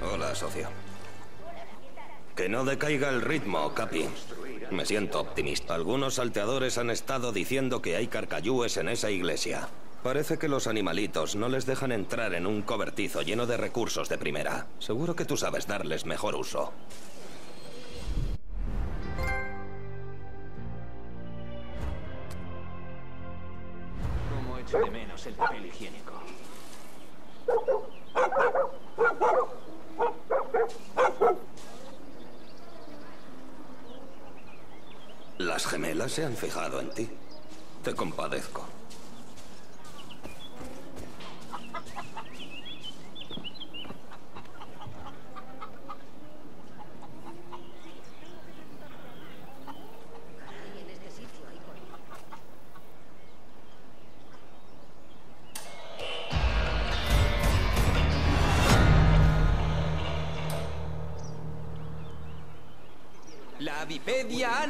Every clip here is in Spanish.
Hola, socio. Que no decaiga el ritmo, Capi. Me siento optimista. Algunos salteadores han estado diciendo que hay carcayúes en esa iglesia. Parece que los animalitos no les dejan entrar en un cobertizo lleno de recursos de primera. Seguro que tú sabes darles mejor uso. Como echo de menos el papel higiénico. Las gemelas se han fijado en ti. Te compadezco.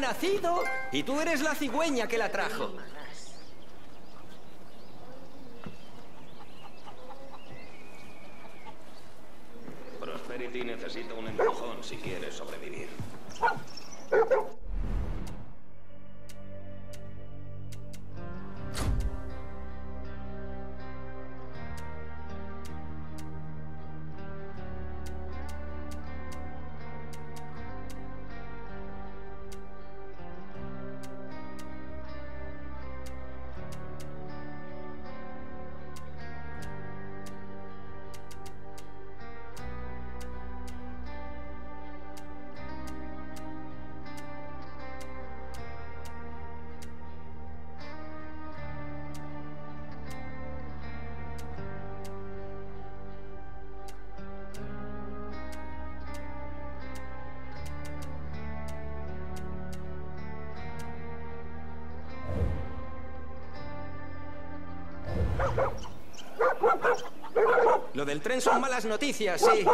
Nacido y tú eres la cigüeña que la trajo. Prosperity necesita un empujón si quiere sobrevivir. Del tren son malas noticias, sí.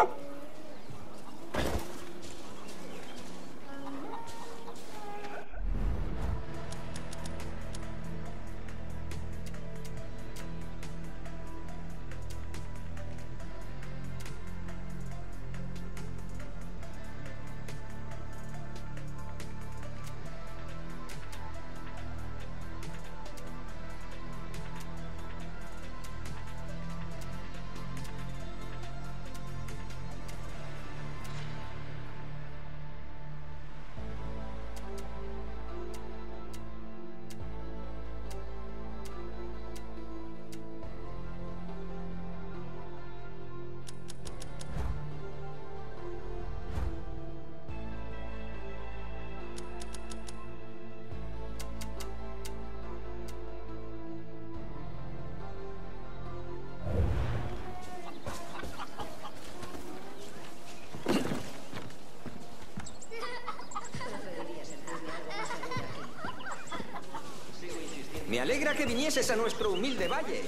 Me alegra que vinieses a nuestro humilde valle.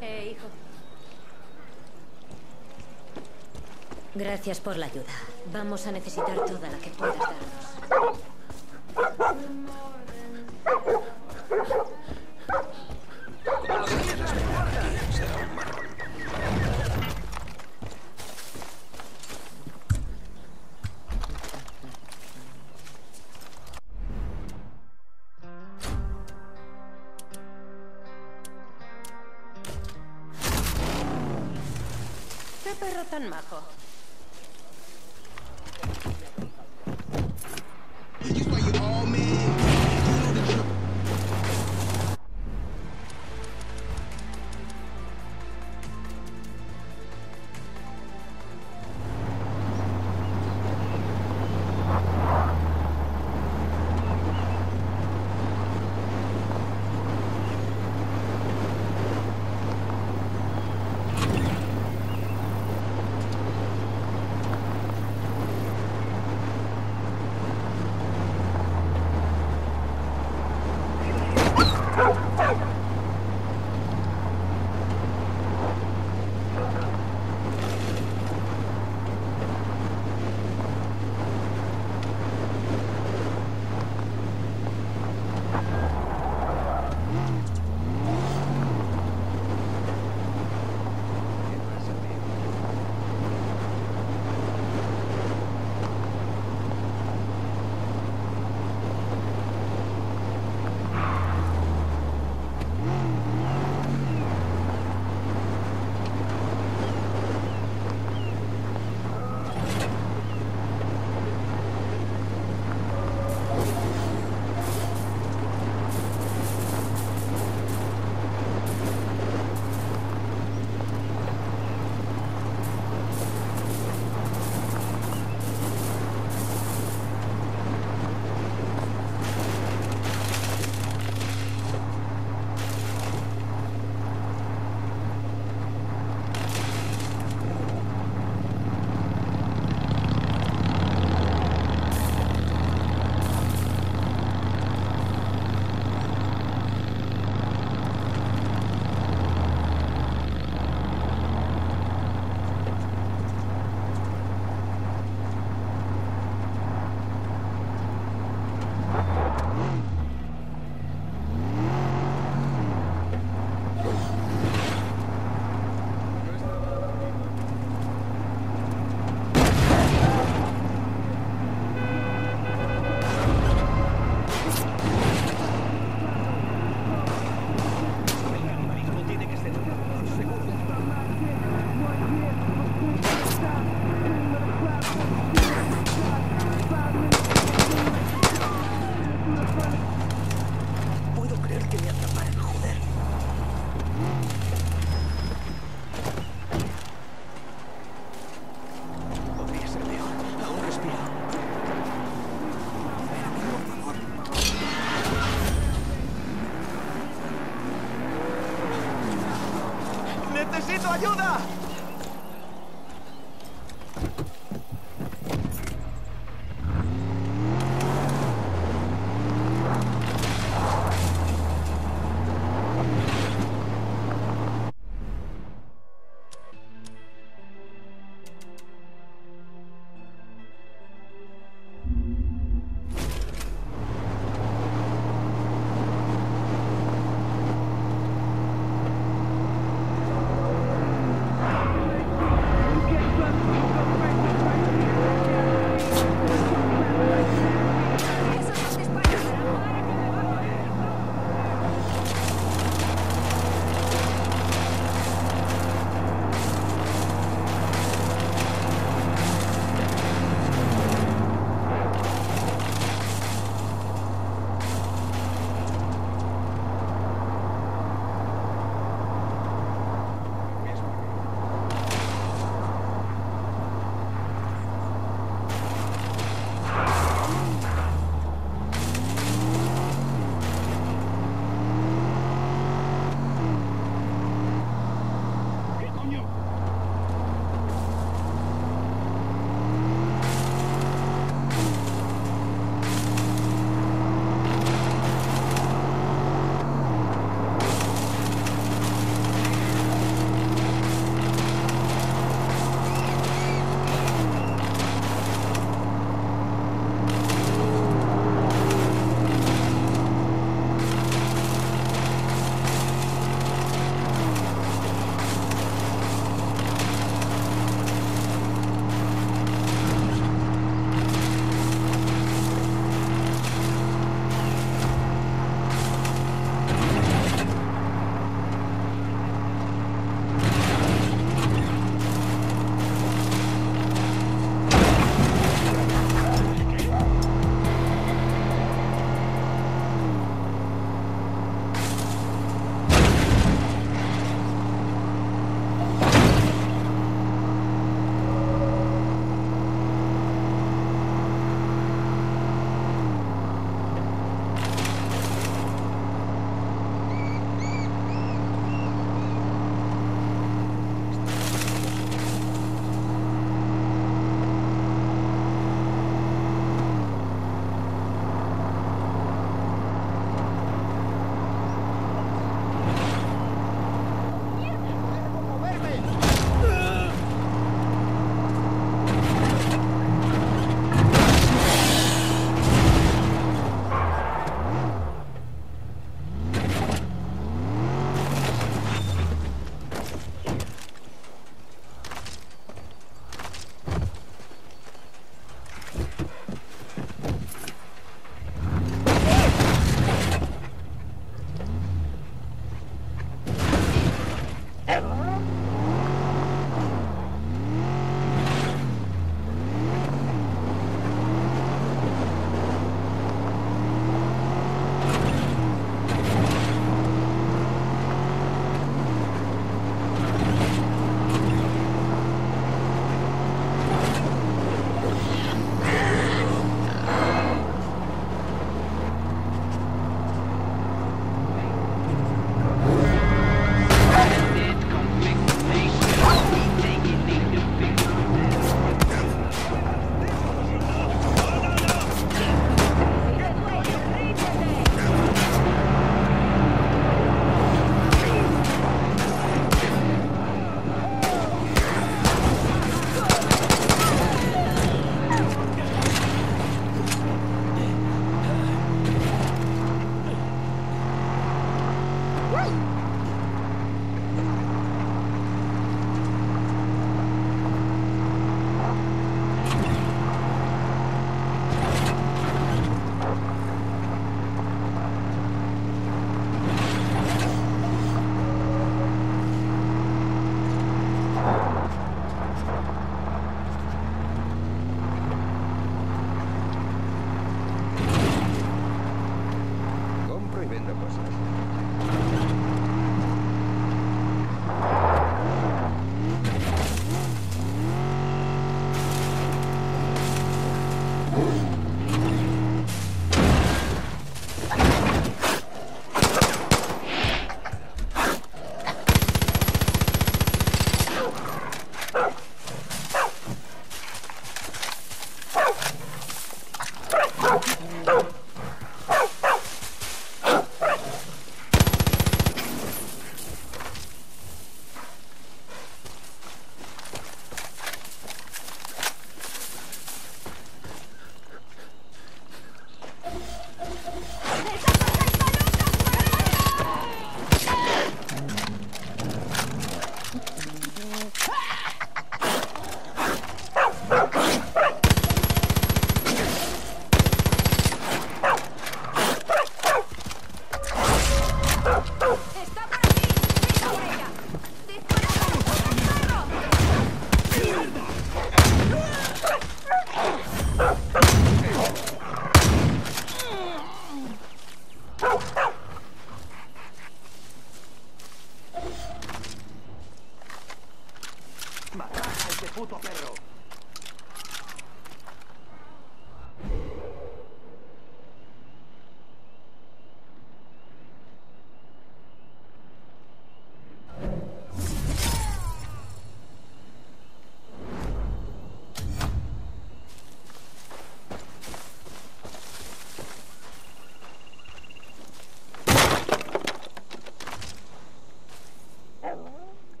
Eh, hijo. Gracias por la ayuda. Vamos a necesitar toda la que puedas darnos. Perro tan majo?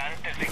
Antes de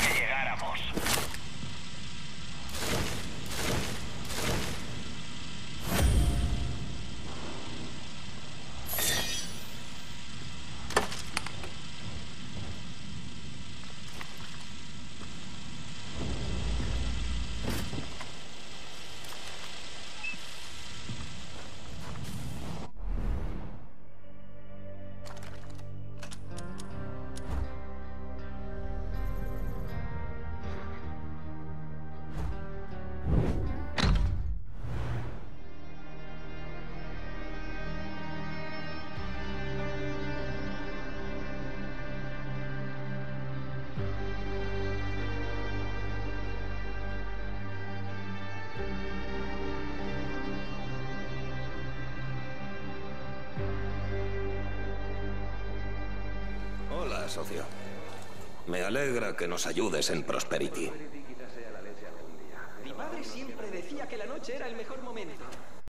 socio. Me alegra que nos ayudes en Prosperity. Mi padre siempre decía que la noche era el mejor momento.